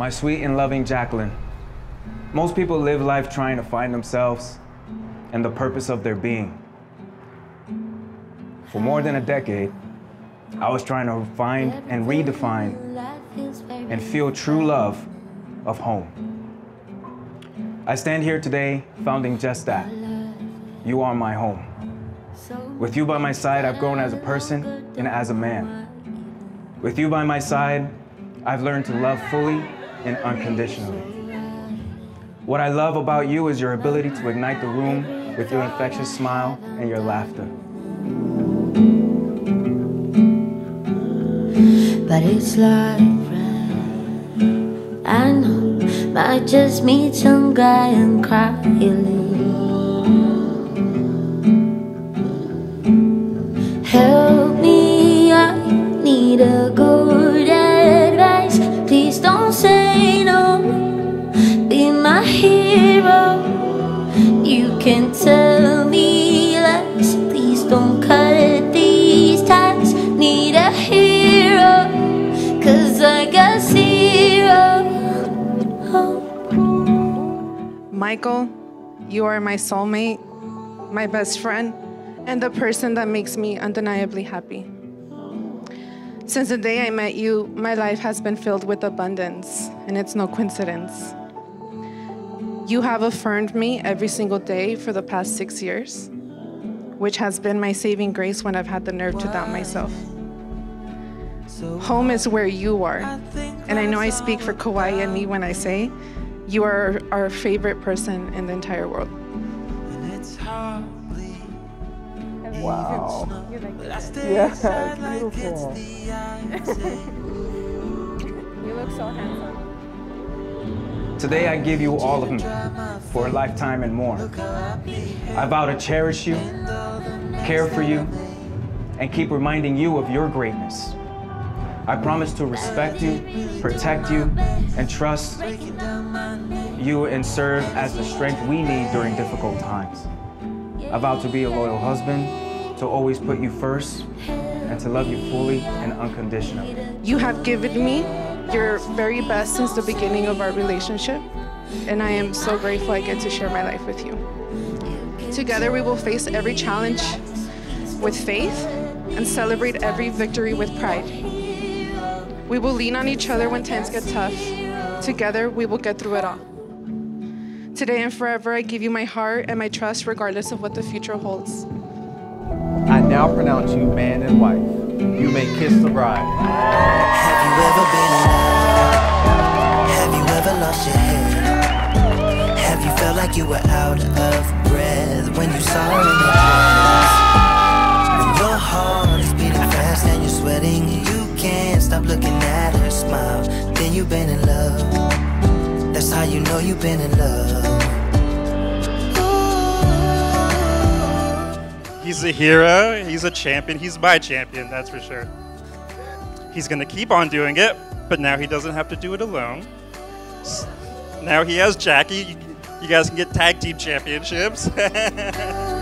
my sweet and loving Jacqueline. Most people live life trying to find themselves and the purpose of their being. For more than a decade, I was trying to find and redefine and feel true love of home. I stand here today founding just that. You are my home. With you by my side, I've grown as a person and as a man. With you by my side, I've learned to love fully and unconditionally. What I love about you is your ability to ignite the room with your infectious smile and your laughter. But it's like I know might just meet some guy and cry a. Help me, I need a Michael, you are my soulmate, my best friend, and the person that makes me undeniably happy. Since the day I met you, my life has been filled with abundance, and it's no coincidence. You have affirmed me every single day for the past six years, which has been my saving grace when I've had the nerve to doubt myself. Home is where you are, and I know I speak for Kauai and me when I say you are our favorite person in the entire world. Wow. Yeah, beautiful. You look so handsome. Today I give you all of me for a lifetime and more. I vow to cherish you, care for you, and keep reminding you of your greatness. I promise to respect you, protect you, and trust you and serve as the strength we need during difficult times. I vow to be a loyal husband, to always put you first, and to love you fully and unconditionally. You have given me your very best since the beginning of our relationship, and I am so grateful I get to share my life with you. Together, we will face every challenge with faith and celebrate every victory with pride. We will lean on each other when times get tough. Together, we will get through it all. Today and forever, I give you my heart and my trust, regardless of what the future holds. I now pronounce you man and wife. You may kiss the bride. Have you ever been in love? Have you ever lost your head? Have you felt like you were out of breath when you saw her in the dress? When your heart is beating fast and you're sweating, you can't stop looking at her You've been in love. That's how you know you've been in love. He's a hero, he's a champion, he's my champion, that's for sure. He's gonna keep on doing it, but now he doesn't have to do it alone. Now he has Jackie, you guys can get tag team championships.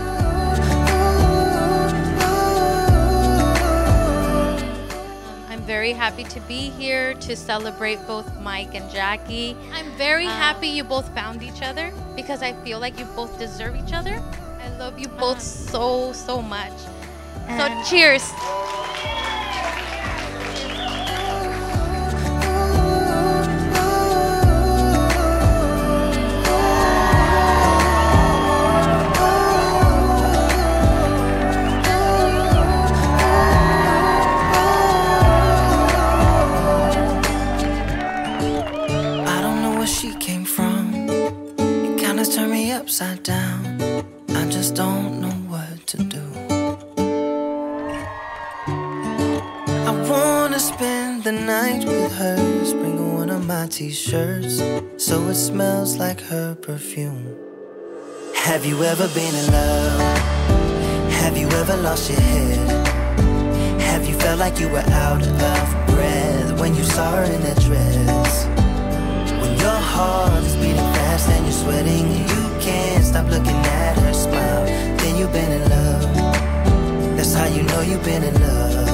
very happy to be here to celebrate both Mike and Jackie. I'm very um, happy you both found each other because I feel like you both deserve each other. I love you uh-huh. both so, so much. So, cheers. Spend the night with her. Sprinkle one of my t shirts so it smells like her perfume. Have you ever been in love? Have you ever lost your head? Have you felt like you were out of breath when you saw her in that dress? When your heart is beating fast and you're sweating, you can't stop looking at her smile. Then you've been in love. That's how you know you've been in love.